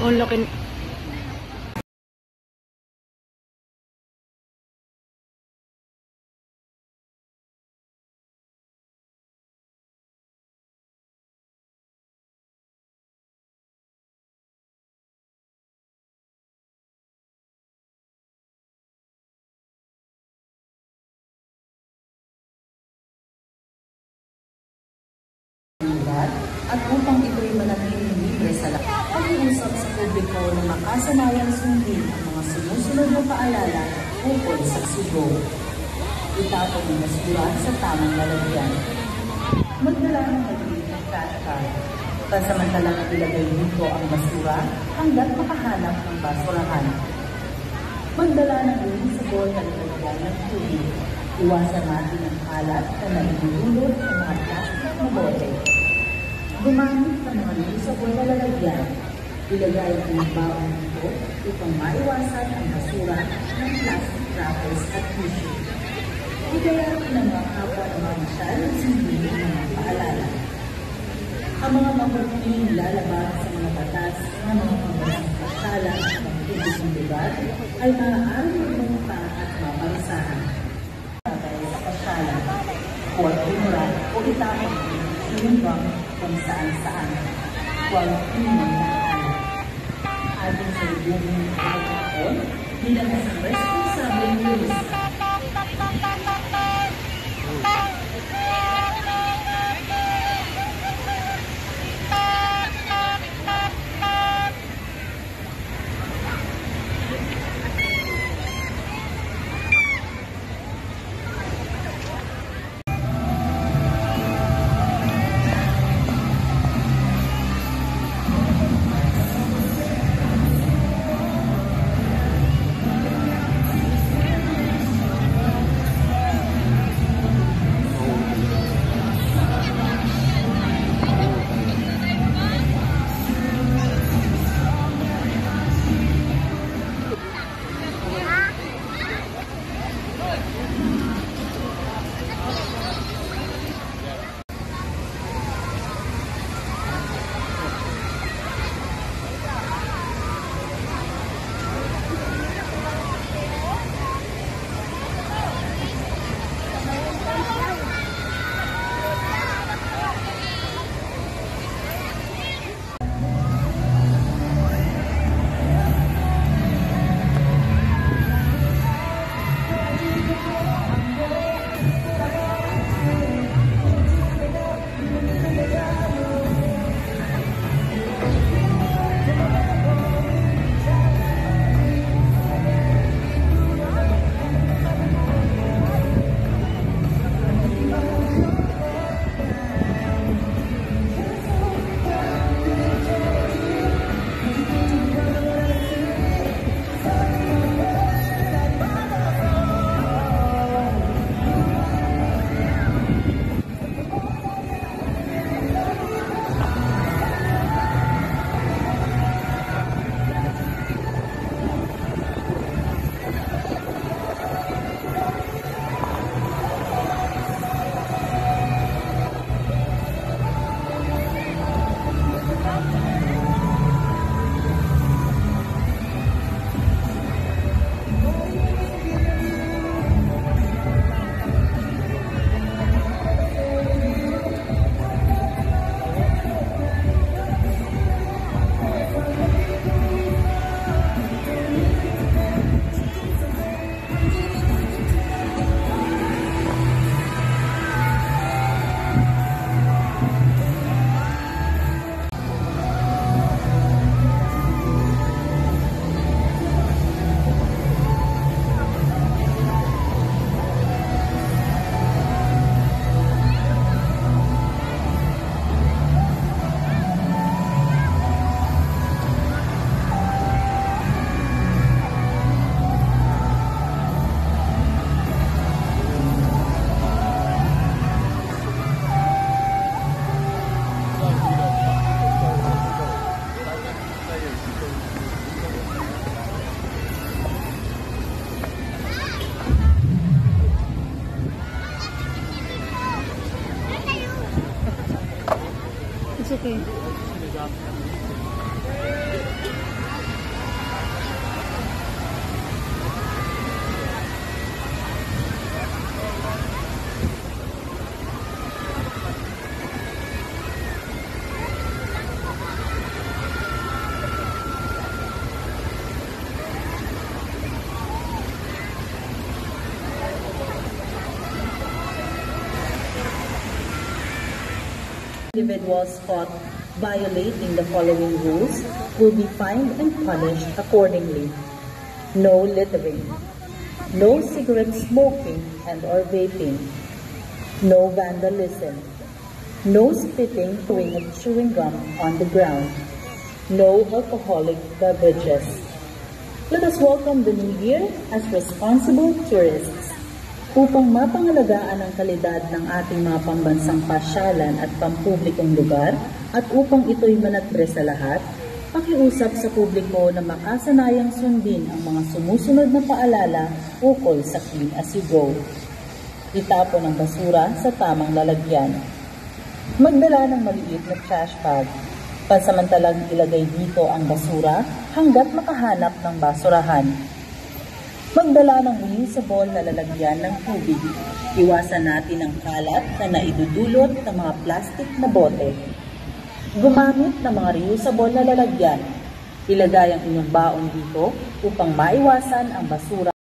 con lo que makasanayang sundin ang mga sumusunod na paalala ukol sa sugo. Itapon ang basura sa tamang lalagyan. Magdala ng maliit na trash card. Pansamantalang ilagay dito ang basura hanggat makahanap ng basurahan. Magdala ng reusable na lalagyan ng tubig. Iwasan natin ang kalat na naidudulot ng mga plastic na bote. Gumamit ng mga reusable na lalagyan. Ilagay ang baon nito upang maiwasan ang basura ng plastic wrappers at tissue. Higayat ng mga kapwa ng mga masyadong sundin ng mga paalala. Ang mga mabuting lalabas sa mga batas ng mga pambansang pasala at magtubig ng lugar ay maaaring magmumpa at maparusahan. Bagay sa pasala, huwag umura o itapon inumbang kung saan saan. Huwag alam. Wohnung aufbauen. Niedersachsen-West individuals caught violating the following rules will be fined and punished accordingly. No littering. No cigarette smoking and or vaping. No vandalism. No spitting, of chewing gum on the ground. No alcoholic beverages. Let us welcome the new year as responsible tourists. Upang mapangalagaan ang kalidad ng ating mga pambansang pasyalan at pampublikong lugar at upang ito'y manatre sa lahat, pakiusap sa publiko na makasanayang sundin ang mga sumusunod na paalala ukol sa Clean As You Go. Itapon ang basura sa tamang lalagyan. Magdala ng maliit na trash bag. Pansamantalang ilagay dito ang basura hanggat makahanap ng basurahan. Magdala ng reusable na lalagyan ng tubig. Iwasan natin ang kalat na naidudulot ng mga plastic na bote. Gumamit ng mga reusable na lalagyan. Ilagay ang inyong baon dito upang maiwasan ang basura